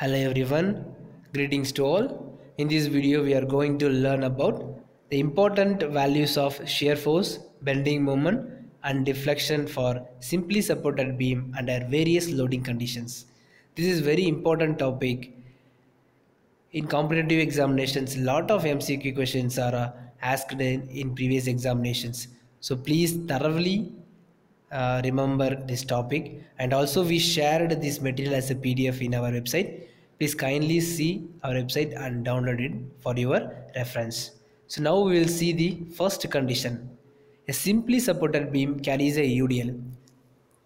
Hello everyone, greetings to all. In this video, we are going to learn about the important values of shear force, bending moment, and deflection for simply supported beam under various loading conditions. This is very important topic. In competitive examinations, lot of MCQ questions are asked in, in previous examinations. So please thoroughly uh, remember this topic. And also we shared this material as a pdf in our website. Please kindly see our website and download it for your reference. So now we will see the first condition. A simply supported beam carries a udl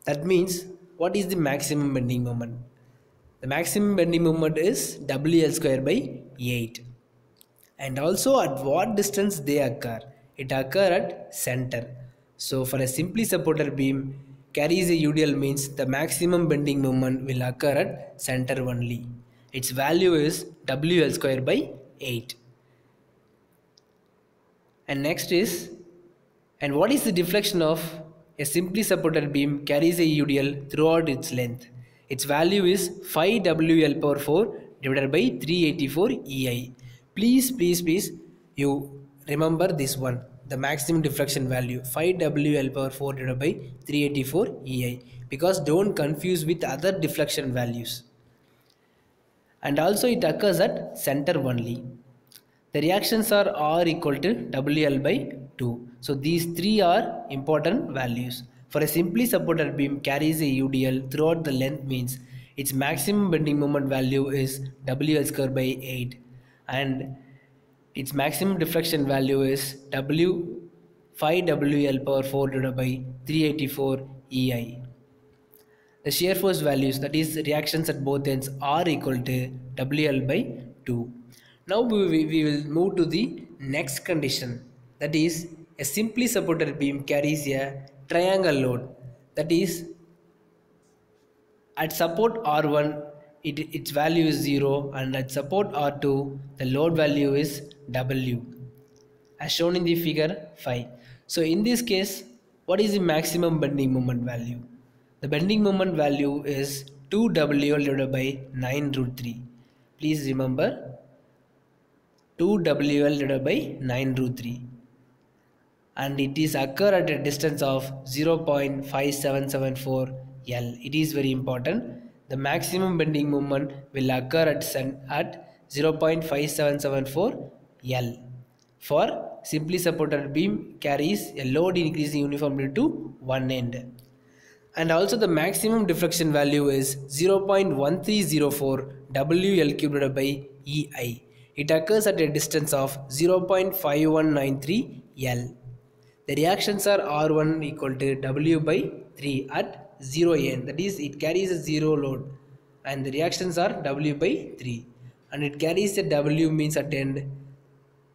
that means what is the maximum bending moment? The maximum bending moment is wl square by 8 and also at what distance they occur? It occur at center so for a simply supported beam carries a UDL means the maximum bending moment will occur at center only. Its value is WL square by 8. And next is and what is the deflection of a simply supported beam carries a UDL throughout its length. Its value is 5 WL power 4 divided by 384 EI. Please, please, please, you remember this one the maximum deflection value 5WL power 4 divided by 384 EI because don't confuse with other deflection values. And also it occurs at center only. The reactions are R equal to WL by 2. So these three are important values. For a simply supported beam carries a UDL throughout the length means its maximum bending moment value is WL square by 8 and its maximum deflection value is W 5WL power 4 divided by 384 EI. The shear force values that is reactions at both ends are equal to WL by 2. Now we, we will move to the next condition that is a simply supported beam carries a triangle load that is at support R1 it, its value is 0 and at support R2 the load value is W as shown in the figure 5. So in this case what is the maximum bending moment value? The bending moment value is 2W divided by 9 root 3. Please remember 2WL divided by 9 root 3 and it is occur at a distance of 0.5774 L. It is very important. The maximum bending moment will occur at, at 0.5774 L. For simply supported beam carries a load increasing uniformly to one end. And also the maximum deflection value is 0.1304 WL cubed by EI. It occurs at a distance of 0.5193 L. The reactions are R1 equal to W by 3 at 0 N. That is it carries a 0 load. And the reactions are W by 3 and it carries a W means at end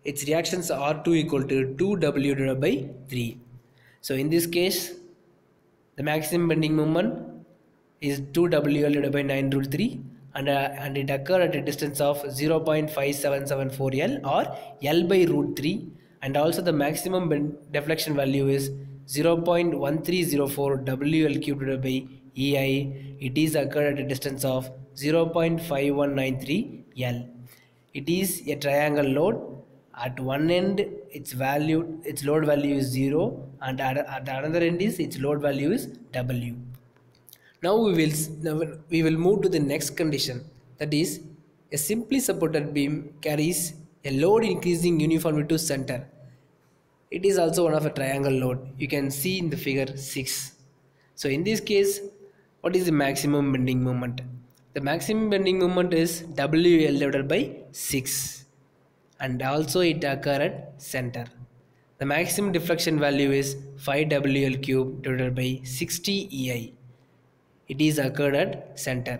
its reactions are 2 equal to 2W divided by 3. So in this case the maximum bending moment is 2W divided by 9 root 3 and, uh, and it occur at a distance of 0.5774 L or L by root 3 and also the maximum deflection value is 0.1304 WL cubed by EI. It is occurred at a distance of 0.5193 L. It is a triangle load. At one end, its value, its load value is zero, and at, at the other end is its load value is W. Now we will now we will move to the next condition. That is, a simply supported beam carries a load increasing uniformly to center. It is also one of a triangle load. You can see in the figure 6. So in this case, what is the maximum bending moment? The maximum bending moment is WL divided by 6 and also it occur at center. The maximum deflection value is 5WL cube divided by 60 EI. It is occurred at center.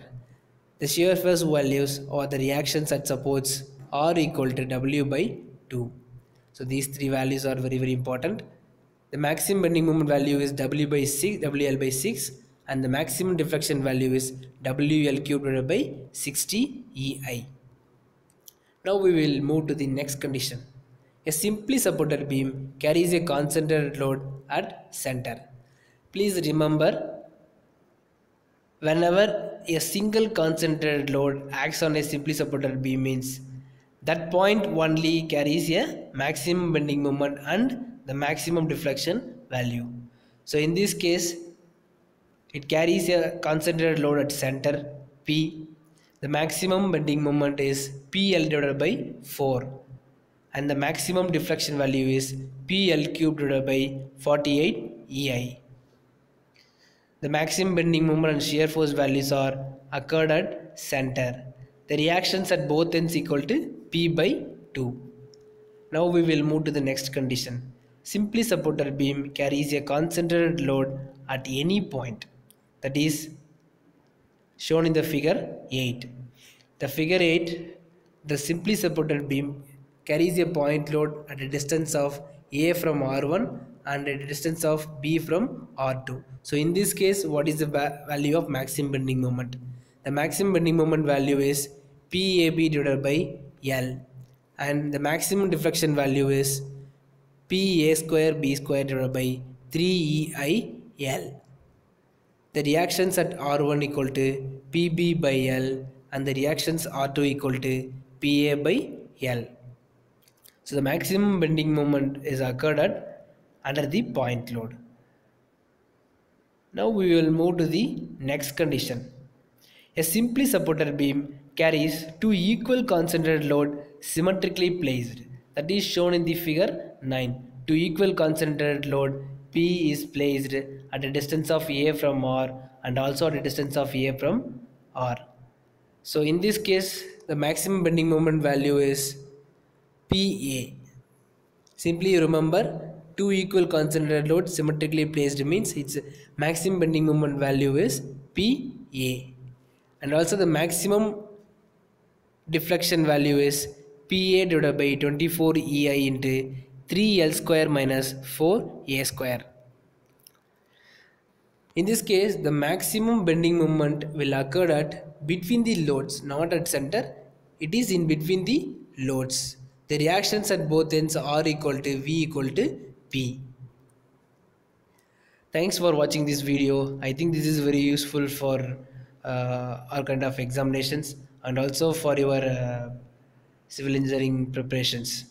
The shear force values or the reactions at supports are equal to W by 2. So these three values are very very important. The maximum bending moment value is W by 6, WL by 6 and the maximum deflection value is WL cubed by 60 EI. Now we will move to the next condition. A simply supported beam carries a concentrated load at center. Please remember whenever a single concentrated load acts on a simply supported beam means that point only carries a maximum bending moment and the maximum deflection value. So in this case it carries a concentrated load at center p. The maximum bending moment is pl divided by 4 and the maximum deflection value is pl cubed divided by 48 ei the maximum bending moment and shear force values are occurred at center. The reactions at both ends equal to P by 2. Now we will move to the next condition. Simply supported beam carries a concentrated load at any point that is shown in the figure 8. The figure 8, the simply supported beam carries a point load at a distance of A from R1 and a distance of B from R2. So in this case, what is the value of maximum bending moment? The maximum bending moment value is PAB divided by L and the maximum deflection value is PA square B square divided by 3EIL. The reactions at R1 equal to PB by L and the reactions R2 equal to PA by L. So the maximum bending moment is occurred at under the point load. Now we will move to the next condition. A simply supported beam carries two equal concentrated load symmetrically placed. That is shown in the figure 9. Two equal concentrated load P is placed at a distance of A from R and also at a distance of A from R. So in this case the maximum bending moment value is PA. Simply remember two equal concentrated loads symmetrically placed means its maximum bending moment value is PA and also the maximum deflection value is PA divided by 24 EI into 3L square minus 4A square. In this case, the maximum bending moment will occur at between the loads, not at center. It is in between the loads. The reactions at both ends are equal to V equal to P. Thanks for watching this video. I think this is very useful for uh, our kind of examinations and also for your uh, civil engineering preparations.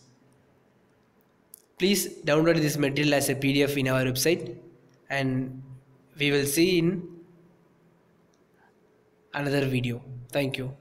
Please download this material as a PDF in our website and we will see in another video. Thank you.